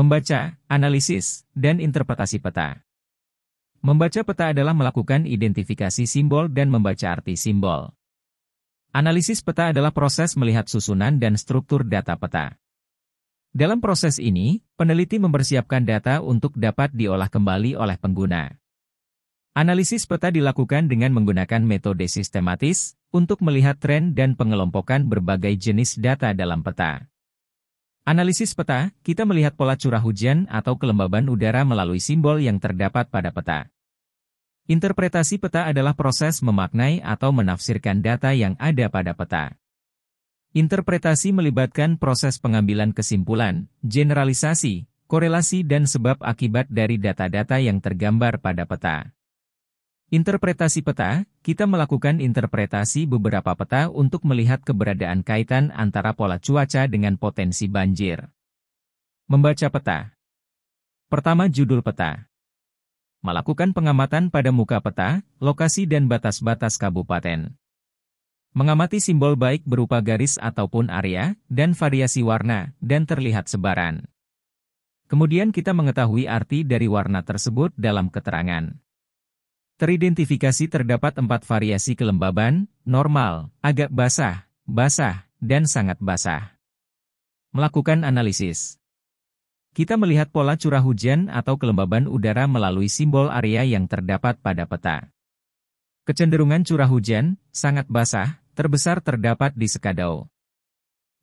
Membaca, analisis, dan interpretasi peta. Membaca peta adalah melakukan identifikasi simbol dan membaca arti simbol. Analisis peta adalah proses melihat susunan dan struktur data peta. Dalam proses ini, peneliti mempersiapkan data untuk dapat diolah kembali oleh pengguna. Analisis peta dilakukan dengan menggunakan metode sistematis untuk melihat tren dan pengelompokan berbagai jenis data dalam peta. Analisis peta, kita melihat pola curah hujan atau kelembaban udara melalui simbol yang terdapat pada peta. Interpretasi peta adalah proses memaknai atau menafsirkan data yang ada pada peta. Interpretasi melibatkan proses pengambilan kesimpulan, generalisasi, korelasi dan sebab akibat dari data-data yang tergambar pada peta. Interpretasi peta, kita melakukan interpretasi beberapa peta untuk melihat keberadaan kaitan antara pola cuaca dengan potensi banjir. Membaca peta. Pertama judul peta. Melakukan pengamatan pada muka peta, lokasi dan batas-batas kabupaten. Mengamati simbol baik berupa garis ataupun area, dan variasi warna, dan terlihat sebaran. Kemudian kita mengetahui arti dari warna tersebut dalam keterangan. Teridentifikasi terdapat empat variasi kelembaban, normal, agak basah, basah, dan sangat basah. Melakukan analisis. Kita melihat pola curah hujan atau kelembaban udara melalui simbol area yang terdapat pada peta. Kecenderungan curah hujan, sangat basah, terbesar terdapat di Sekadau.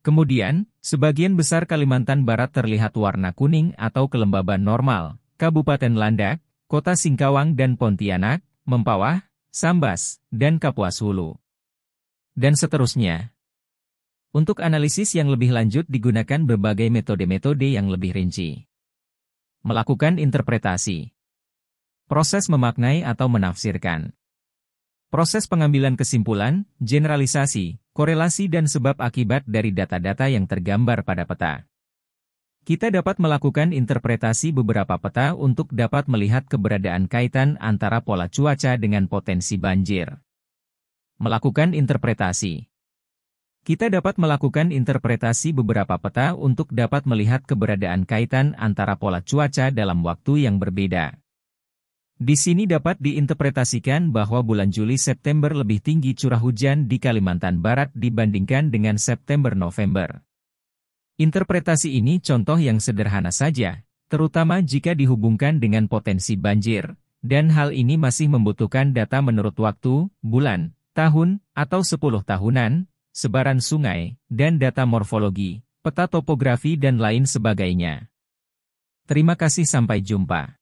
Kemudian, sebagian besar Kalimantan Barat terlihat warna kuning atau kelembaban normal, Kabupaten Landak, Kota Singkawang dan Pontianak, Mempawah, Sambas, dan Kapuas Hulu. Dan seterusnya. Untuk analisis yang lebih lanjut digunakan berbagai metode-metode yang lebih rinci. Melakukan interpretasi. Proses memaknai atau menafsirkan. Proses pengambilan kesimpulan, generalisasi, korelasi dan sebab akibat dari data-data yang tergambar pada peta. Kita dapat melakukan interpretasi beberapa peta untuk dapat melihat keberadaan kaitan antara pola cuaca dengan potensi banjir. Melakukan interpretasi Kita dapat melakukan interpretasi beberapa peta untuk dapat melihat keberadaan kaitan antara pola cuaca dalam waktu yang berbeda. Di sini dapat diinterpretasikan bahwa bulan Juli-September lebih tinggi curah hujan di Kalimantan Barat dibandingkan dengan September-November. Interpretasi ini contoh yang sederhana saja, terutama jika dihubungkan dengan potensi banjir, dan hal ini masih membutuhkan data menurut waktu, bulan, tahun, atau 10 tahunan, sebaran sungai, dan data morfologi, peta topografi dan lain sebagainya. Terima kasih sampai jumpa.